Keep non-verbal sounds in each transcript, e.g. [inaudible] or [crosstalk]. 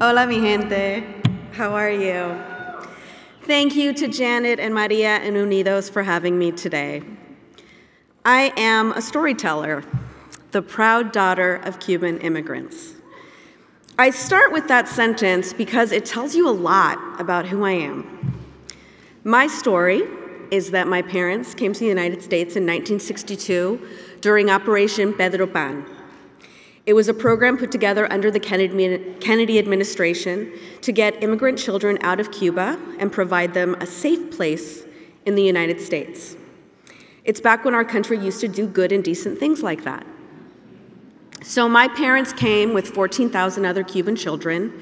Hola, mi gente. How are you? Thank you to Janet and Maria and Unidos for having me today. I am a storyteller, the proud daughter of Cuban immigrants. I start with that sentence because it tells you a lot about who I am. My story is that my parents came to the United States in 1962 during Operation Pedro Pan. It was a program put together under the Kennedy administration to get immigrant children out of Cuba and provide them a safe place in the United States. It's back when our country used to do good and decent things like that. So my parents came with 14,000 other Cuban children,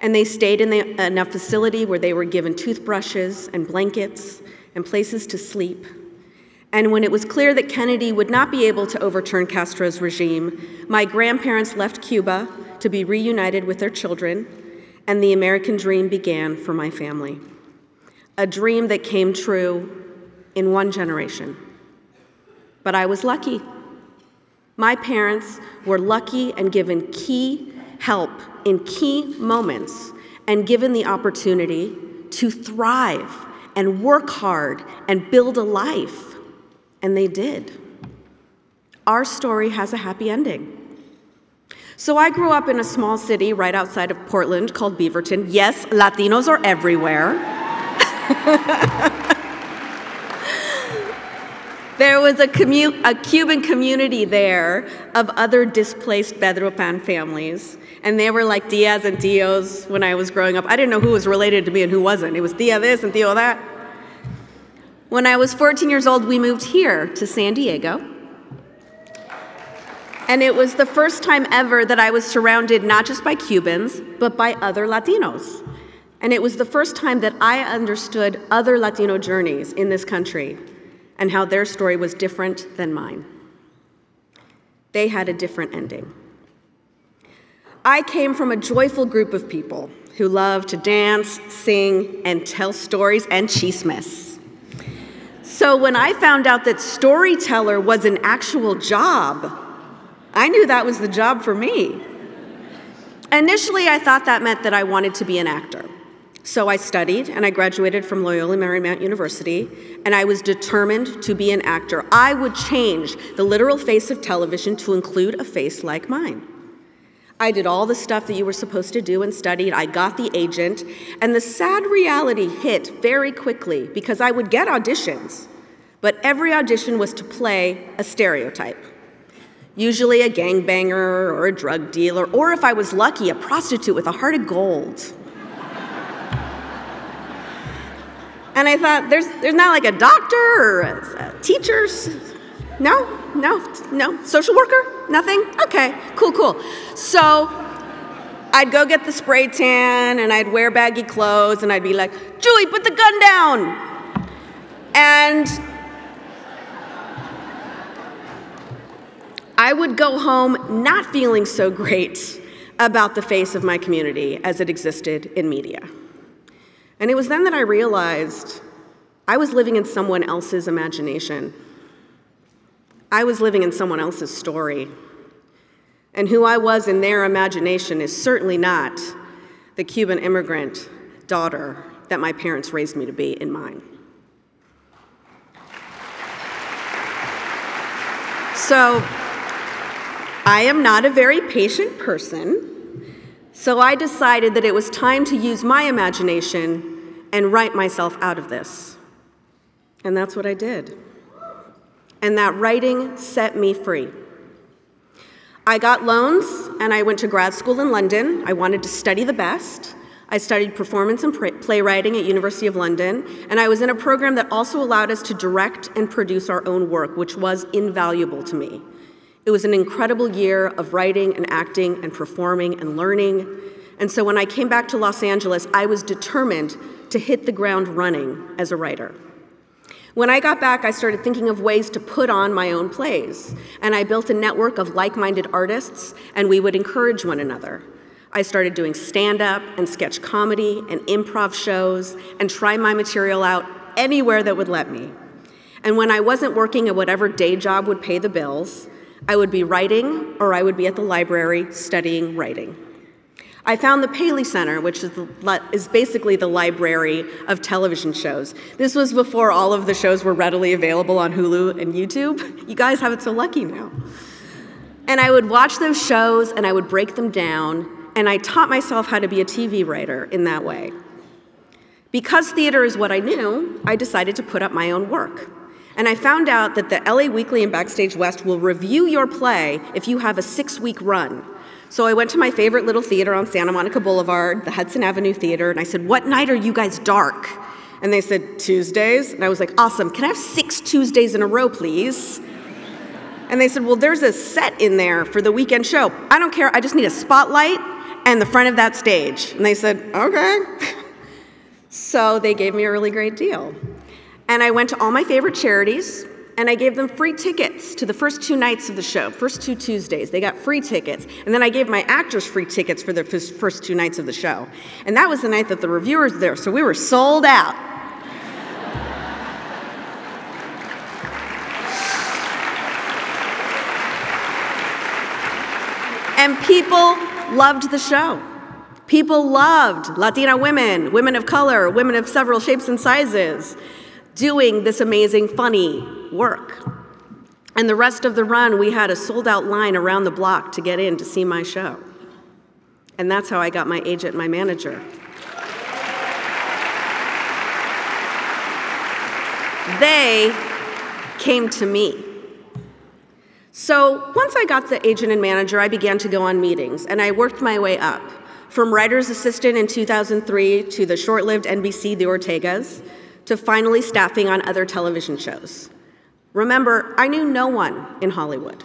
and they stayed in, the, in a facility where they were given toothbrushes and blankets and places to sleep. And when it was clear that Kennedy would not be able to overturn Castro's regime, my grandparents left Cuba to be reunited with their children, and the American dream began for my family. A dream that came true in one generation. But I was lucky. My parents were lucky and given key help in key moments and given the opportunity to thrive and work hard and build a life. And they did. Our story has a happy ending. So I grew up in a small city right outside of Portland called Beaverton. Yes, Latinos are everywhere. [laughs] there was a, a, Cuban community there of other displaced Pedro Pan families. And they were like Tias and Tios when I was growing up. I didn't know who was related to me and who wasn't. It was Tia this and Tio that. When I was 14 years old, we moved here to San Diego. And it was the first time ever that I was surrounded not just by Cubans, but by other Latinos. And it was the first time that I understood other Latino journeys in this country and how their story was different than mine. They had a different ending. I came from a joyful group of people who love to dance, sing, and tell stories and chismes. So when I found out that storyteller was an actual job, I knew that was the job for me. Initially, I thought that meant that I wanted to be an actor. So I studied and I graduated from Loyola Marymount University, and I was determined to be an actor. I would change the literal face of television to include a face like mine. I did all the stuff that you were supposed to do and studied. I got the agent, and the sad reality hit very quickly because I would get auditions, but every audition was to play a stereotype. Usually a gangbanger or a drug dealer, or if I was lucky, a prostitute with a heart of gold. and I thought, there's, there's not like a doctor or a, a teacher. No, no, no. Social worker? Nothing? Okay, cool, cool. So I'd go get the spray tan and I'd wear baggy clothes and I'd be like, Julie, put the gun down. And I would go home not feeling so great about the face of my community as it existed in media. And it was then that I realized I was living in someone else's imagination. I was living in someone else's story. And who I was in their imagination is certainly not the Cuban immigrant daughter that my parents raised me to be in mine. So, I am not a very patient person, so I decided that it was time to use my imagination and write myself out of this. And that's what I did. And that writing set me free. I got loans and I went to grad school in London. I wanted to study the best. I studied performance and playwriting at University of London, and I was in a program that also allowed us to direct and produce our own work, which was invaluable to me. It was an incredible year of writing and acting and performing and learning. And so when I came back to Los Angeles, I was determined to hit the ground running as a writer. When I got back, I started thinking of ways to put on my own plays, and I built a network of like minded artists, and we would encourage one another. I started doing stand up and sketch comedy and improv shows and try my material out anywhere that would let me. And when I wasn't working at whatever day job would pay the bills, I would be writing or I would be at the library studying writing. I found the Paley Center, which is, the, is, basically the library of television shows. This was before all of the shows were readily available on Hulu and YouTube. [laughs] You guys have it so lucky now. And I would watch those shows and I would break them down, and I taught myself how to be a TV writer in that way. Because theater is what I knew, I decided to put up my own work. And I found out that the LA Weekly and Backstage West will review your play if you have a six week run. So I went to my favorite little theater on Santa Monica Boulevard, the Hudson Avenue Theater, and I said, What night are you guys dark? And they said, Tuesdays. And I was like, Awesome. Can I have six Tuesdays in a row, please? And they said, Well, there's a set in there for the weekend show. I don't care. I just need a spotlight and the front of that stage. And they said, Okay. [laughs] so they gave me a really great deal. And I went to all my favorite charities and I gave them free tickets to the first two nights of the show, first two Tuesdays. They got free tickets. And then I gave my actors free tickets for the first two nights of the show. And that was the night that the reviewers were there, so we were sold out. and people loved the show. People loved Latina women, women of color, women of several shapes and sizes doing this amazing, funny work. And the rest of the run, we had a sold out line around the block to get in to see my show. And that's how I got my agent, my manager. They came to me. So once I got the agent and manager, I began to go on meetings, and I worked my way up from writer's assistant in 2003 to the short lived NBC The Ortegas to finally staffing on other television shows. Remember, I knew no one in Hollywood,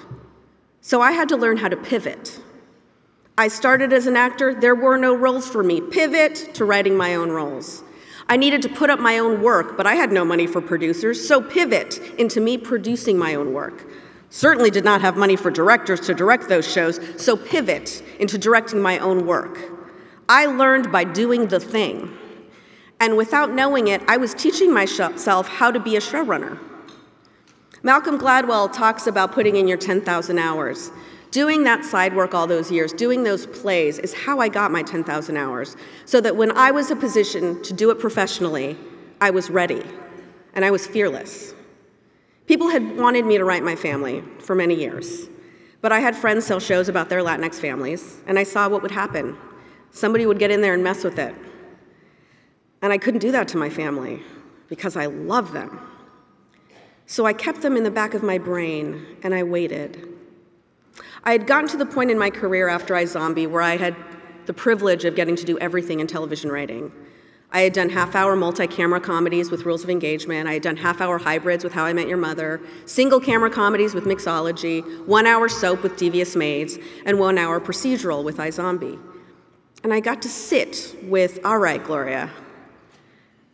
so I had to learn how to pivot. I started as an actor, there were no roles for me. Pivot to writing my own roles. I needed to put up my own work, but I had no money for producers, so pivot into me producing my own work. Certainly did not have money for directors to direct those shows, so pivot into directing my own work. I learned by doing the thing. And without knowing it, I was teaching myself how to be a showrunner. Malcolm Gladwell talks about putting in your 10,000 hours. Doing that side work all those years, doing those plays, is how I got my 10,000 hours. So that when I was a position to do it professionally, I was ready and I was fearless. People had wanted me to write my family for many years, but I had friends sell shows about their Latinx families, and I saw what would happen. Somebody would get in there and mess with it. And I couldn't do that to my family because I love them. So I kept them in the back of my brain and I waited. I had gotten to the point in my career after iZombie where I had the privilege of getting to do everything in television writing. I had done half hour multi camera comedies with Rules of Engagement. I had done half hour hybrids with How I Met Your Mother, single camera comedies with Mixology, one hour soap with Devious Maids, and one hour procedural with iZombie. And I got to sit with, all right, Gloria,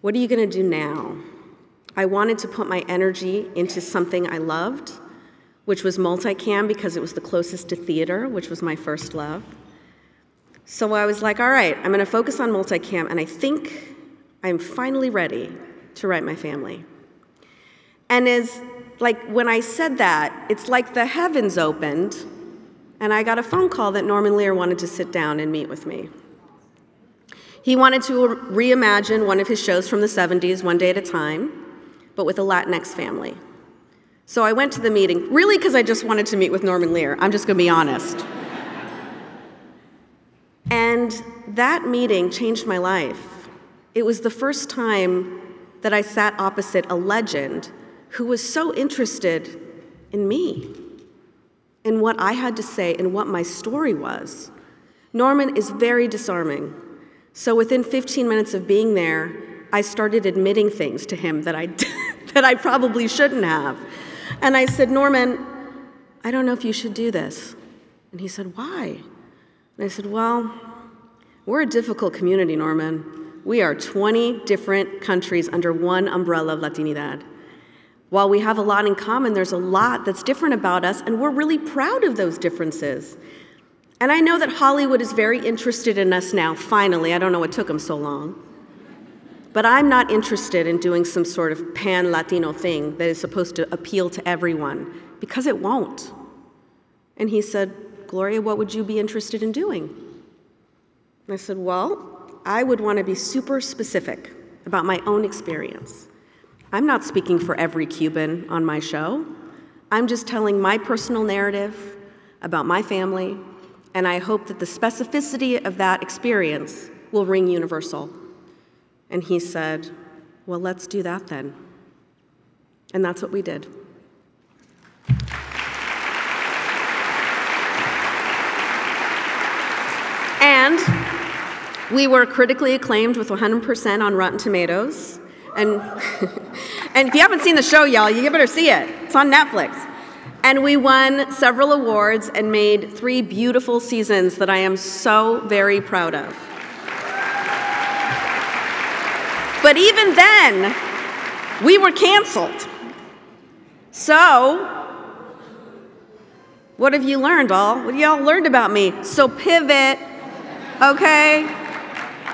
what are you going to do now? I wanted to put my energy into something I loved, which was multicam because it was the closest to theater, which was my first love. So I was like, all right, I'm going to focus on multicam, and I think I'm finally ready to write my family. And as like when I said that, it's like the heavens opened, and I got a phone call that Norman Lear wanted to sit down and meet with me. He wanted to reimagine one of his shows from the 70s, One Day at a Time, but with a Latinx family. So I went to the meeting, really because I just wanted to meet with Norman Lear. I'm just going to be honest. and that meeting changed my life. It was the first time that I sat opposite a legend who was so interested in me, in what I had to say, and what my story was. Norman is very disarming. So within 15 minutes of being there, I started admitting things to him that I, [laughs] that I probably shouldn't have. And I said, Norman, I don't know if you should do this. And he said, Why? And I said, Well, we're a difficult community, Norman. We are 20 different countries under one umbrella of Latinidad. While we have a lot in common, there's a lot that's different about us, and we're really proud of those differences. And I know that Hollywood is very interested in us now, finally. I don't know what took them so long. But I'm not interested in doing some sort of pan Latino thing that is supposed to appeal to everyone, because it won't. And he said, Gloria, what would you be interested in doing? And I said, Well, I would want to be super specific about my own experience. I'm not speaking for every Cuban on my show. I'm just telling my personal narrative about my family, and I hope that the specificity of that experience will ring universal. And he said, Well, let's do that then. And that's what we did. And we were critically acclaimed with 100% on Rotten Tomatoes. And, [laughs] and if you haven't seen the show, y'all, you better see it. It's on Netflix. And we won several awards and made three beautiful seasons that I am so very proud of. But even then, we were canceled. So, what have you learned, all? What y'all learned about me? So pivot, okay?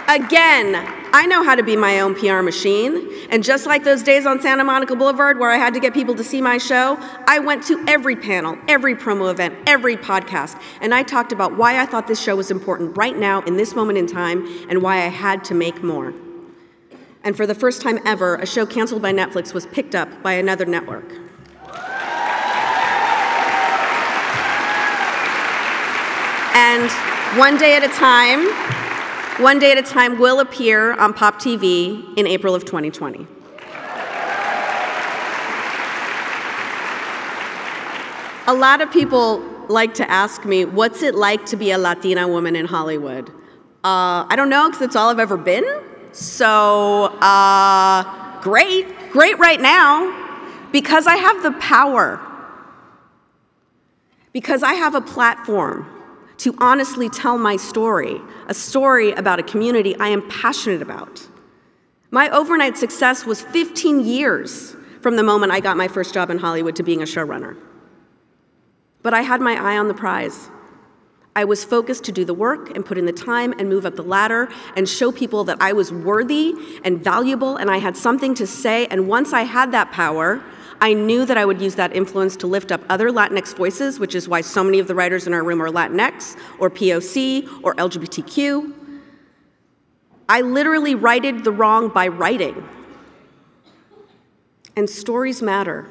Again, I know how to be my own PR machine. And just like those days on Santa Monica Boulevard where I had to get people to see my show, I went to every panel, every promo event, every podcast, and I talked about why I thought this show was important right now in this moment in time and why I had to make more. And for the first time ever, a show canceled by Netflix was picked up by another network. And one day at a time, one day at a time will appear on Pop TV in April of 2020. A lot of people like to ask me, what's it like to be a Latina woman in Hollywood? Uh, I don't know, because it's all I've ever been. So, uh, great, great right now, because I have the power, because I have a platform to honestly tell my story, a story about a community I am passionate about. My overnight success was 15 years from the moment I got my first job in Hollywood to being a showrunner. But I had my eye on the prize. I was focused to do the work and put in the time and move up the ladder and show people that I was worthy and valuable and I had something to say. And once I had that power, I knew that I would use that influence to lift up other Latinx voices, which is why so many of the writers in our room are Latinx or POC or LGBTQ. I literally righted the wrong by writing. And stories matter.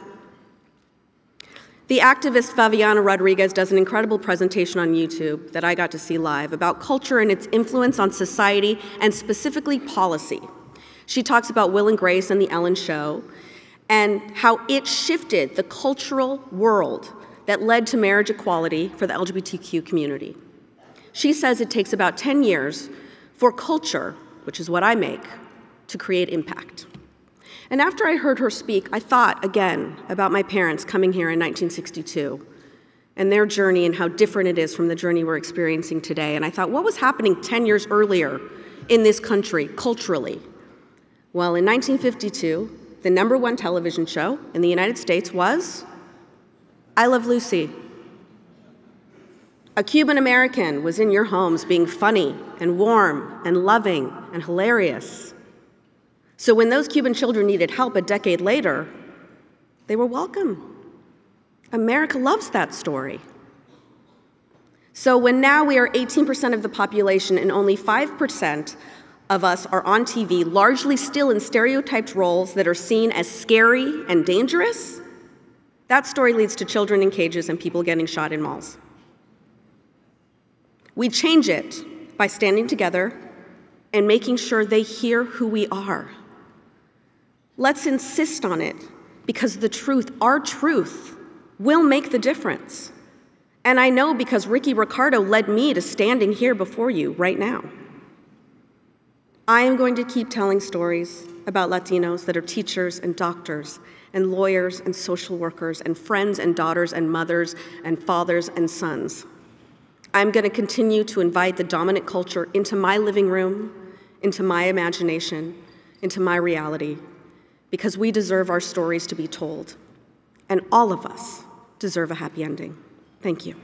The activist Favianna Rodriguez does an incredible presentation on YouTube that I got to see live about culture and its influence on society and specifically policy. She talks about Will and Grace and The Ellen Show and how it shifted the cultural world that led to marriage equality for the LGBTQ community. She says it takes about 10 years for culture, which is what I make, to create impact. And after I heard her speak, I thought again about my parents coming here in 1962 and their journey and how different it is from the journey we're experiencing today. And I thought, what was happening 10 years earlier in this country culturally? Well, in 1952, the number one television show in the United States was I Love Lucy. A Cuban American was in your homes being funny and warm and loving and hilarious. So when those Cuban children needed help a decade later, they were welcome. America loves that story. So when now we are 18% of the population and only 5% of us are on TV, largely still in stereotyped roles that are seen as scary and dangerous, that story leads to children in cages and people getting shot in malls. We change it by standing together and making sure they hear who we are. Let's insist on it because the truth, our truth, will make the difference. And I know because Ricky Ricardo led me to standing here before you right now. I am going to keep telling stories about Latinos that are teachers and doctors and lawyers and social workers and friends and daughters and mothers and fathers and sons. I'm going to continue to invite the dominant culture into my living room, into my imagination, into my reality, because we deserve our stories to be told. And all of us deserve a happy ending. Thank you.